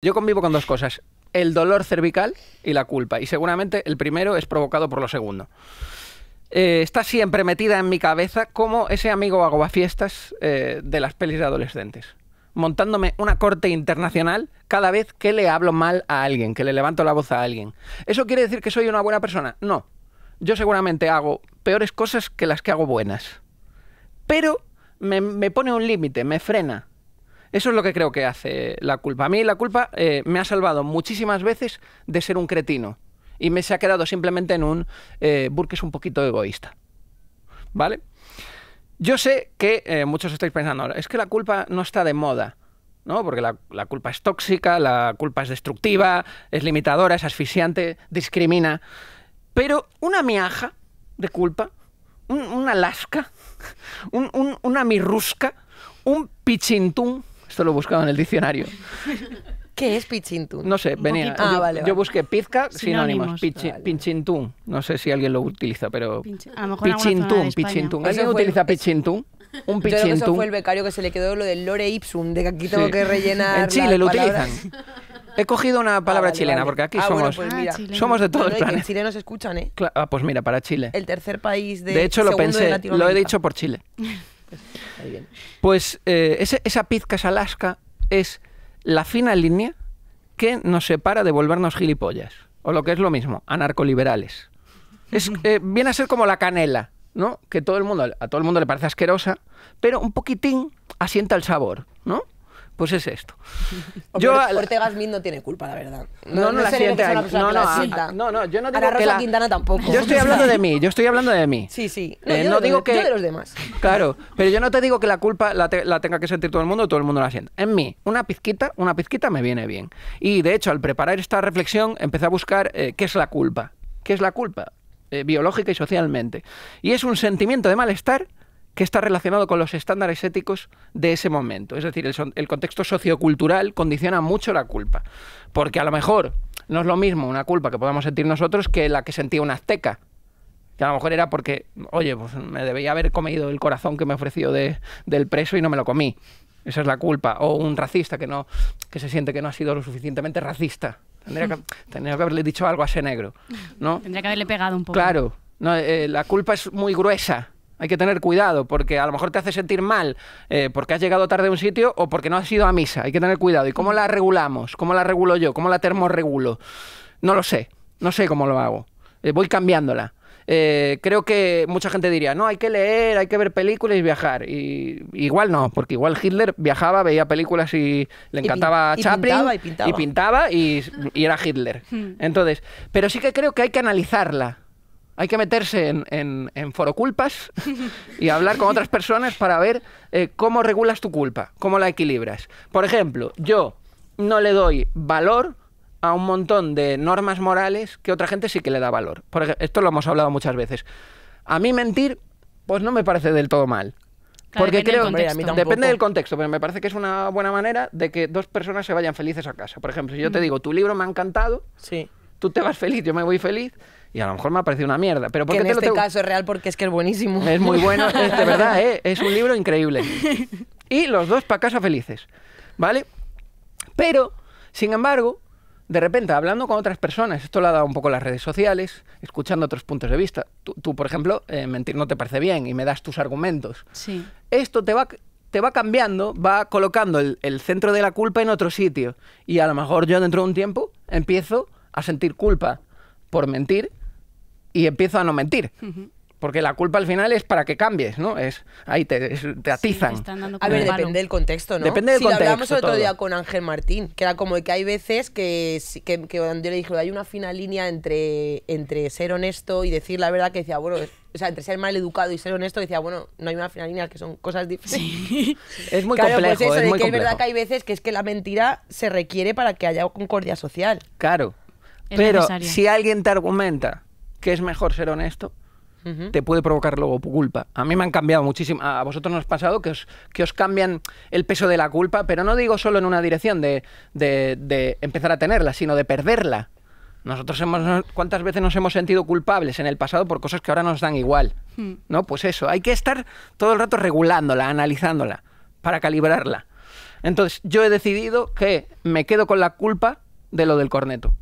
Yo convivo con dos cosas, el dolor cervical y la culpa, y seguramente el primero es provocado por lo segundo. Eh, está siempre metida en mi cabeza como ese amigo aguafiestas eh, de las pelis de adolescentes, montándome una corte internacional cada vez que le hablo mal a alguien, que le levanto la voz a alguien. ¿Eso quiere decir que soy una buena persona? No. Yo seguramente hago peores cosas que las que hago buenas. Pero me, me pone un límite, me frena. Eso es lo que creo que hace la culpa. A mí la culpa eh, me ha salvado muchísimas veces de ser un cretino. Y me se ha quedado simplemente en un eh, Burke un poquito egoísta. ¿Vale? Yo sé que eh, muchos estáis pensando, es que la culpa no está de moda. ¿no? Porque la, culpa es tóxica, la culpa es destructiva, es limitadora, es asfixiante, discrimina. Pero una miaja de culpa, un, una lasca, un, una mirrusca, un pichintún, esto lo he buscado en el diccionario. ¿Qué es pichintún? No sé, venía. Ah, yo, vale, yo vale. busqué pizca, sinónimos. Sinónimos. pichi- Vale. Pinchintún. No sé si alguien lo utiliza, pero. Pinche- a lo mejor Pichintún, pichintún. ¿Alguien fue utiliza pichintún? Un Yo creo que eso pichintún. fue el becario que se le quedó lo del lore ipsum, de que aquí tengo Sí. que rellenar. En Chile las lo palabras. utilizan. He cogido una palabra Ah, vale, chilena, vale. porque aquí Ah, bueno, somos. pues Ah, mira. chileno. somos de todo No, el no, y que en planeta. Chile nos escuchan, ¿eh? Cla- Ah, pues mira, para Chile. El tercer país de De hecho, lo pensé, lo he dicho por Chile. Viene. Pues eh, ese- esa pizca, esa lasca, es la fina línea que nos separa de volvernos gilipollas. O lo que es lo mismo, anarcoliberales. Es, eh, viene a ser como la canela, ¿no? Que todo el mundo, a todo el mundo le parece asquerosa, pero un poquitín asienta el sabor, ¿no? Pues es esto. Yo Ortega Smith no tiene culpa, la verdad. no, no, la sería siente. No, no, la ah, no, no, yo no digo Ana que Rosa la- Quintana tampoco. Yo estoy hablando de mí, yo estoy hablando de mí. Sí, sí. No, Eh, yo, no de digo que- yo de los demás. Claro, pero yo no te digo que la culpa la, te- la tenga que sentir todo el mundo, todo el mundo la sienta. En mí, una pizquita, una pizquita me viene bien. Y de hecho, al preparar esta reflexión, empecé a buscar eh, qué es la culpa. ¿Qué es la culpa? Eh, biológica y socialmente. Y es un sentimiento de malestar que está relacionado con los estándares éticos de ese momento. Es decir, el, el contexto sociocultural condiciona mucho la culpa. Porque a lo mejor no es lo mismo una culpa que podamos sentir nosotros que la que sentía un azteca que a lo mejor era porque, oye, pues me debía haber comido el corazón que me ofreció de, del preso y no me lo comí. Esa es la culpa. O un racista que no que se siente que no ha sido lo suficientemente racista. Tendría que, tendría que haberle dicho algo a ese negro, ¿no? Tendría que haberle pegado un poco. Claro, no, eh, la culpa es muy gruesa. Hay que tener cuidado porque a lo mejor te hace sentir mal eh, porque has llegado tarde a un sitio o porque no has ido a misa. Hay que tener cuidado. ¿Y cómo la regulamos? ¿Cómo la regulo yo? ¿Cómo la termorregulo? No lo sé. No sé cómo lo hago. Eh, voy cambiándola. Eh, creo que mucha gente diría, no, hay que leer, hay que ver películas y viajar. Y igual no, porque igual Hitler viajaba, veía películas y le Y pin- encantaba y Chaplin pintaba, y pintaba. y pintaba y, y era Hitler. Entonces, pero sí que creo que hay que analizarla. Hay que meterse en, en, en foroculpas y hablar con otras personas para ver eh, cómo regulas tu culpa, cómo la equilibras. Por ejemplo, yo no le doy valor a un montón de normas morales que otra gente sí que le da valor. Por ejemplo, esto lo hemos hablado muchas veces. A mí mentir, pues no me parece del todo mal. Claro, Porque depende del creo Hombre, a mí contexto. tampoco. depende del contexto, pero me parece que es una buena manera de que dos personas se vayan felices a casa. Por ejemplo, si yo te digo, tu libro me ha encantado, Sí. tú te vas feliz, yo me voy feliz, y a lo mejor me ha parecido una mierda. Pero ¿por Que qué en te lo este tengo- caso es real porque es que es buenísimo. Es muy bueno, es de verdad, ¿eh? es un libro increíble. Y los dos para casa felices, ¿vale? Pero, sin embargo, de repente, hablando con otras personas, esto lo ha dado un poco las redes sociales, escuchando otros puntos de vista. Tú, tú, por ejemplo, eh, mentir no te parece bien y me das tus argumentos. Sí. Esto te va, te va cambiando, va colocando el, el centro de la culpa en otro sitio. Y a lo mejor yo dentro de un tiempo empiezo a sentir culpa por mentir y empiezo a no mentir. Porque la culpa al final es para que cambies, ¿no? Es ahí te, es- te atizan. Sí, te están dando A ver, depende del contexto, ¿no? Depende del sí, lo hablamos contexto, el otro todo. día con Ángel Martín, que era como que hay veces que, sí- que, que cuando yo le dije, hay una fina línea entre, entre ser honesto y decir la verdad, que decía, bueno, es- o sea, entre ser mal educado y ser honesto, decía, bueno, no hay una fina línea, que son cosas diferentes. Es muy claro, complejo, pues eso, es de muy que es complejo. verdad que hay veces que es que la mentira se requiere para que haya concordia social. Claro. Es Pero necesario. si alguien te argumenta que es mejor ser honesto, te puede provocar luego culpa. A mí me han cambiado muchísimo. A vosotros nos ha pasado que os, que os cambian el peso de la culpa, pero no digo solo en una dirección de, de- de empezar a tenerla, sino de perderla. Nosotros hemos, ¿cuántas veces nos hemos sentido culpables en el pasado por cosas que ahora nos dan igual? ¿No? Pues eso, hay que estar todo el rato regulándola, analizándola, para calibrarla. Entonces, yo he decidido que me quedo con la culpa de lo del corneto.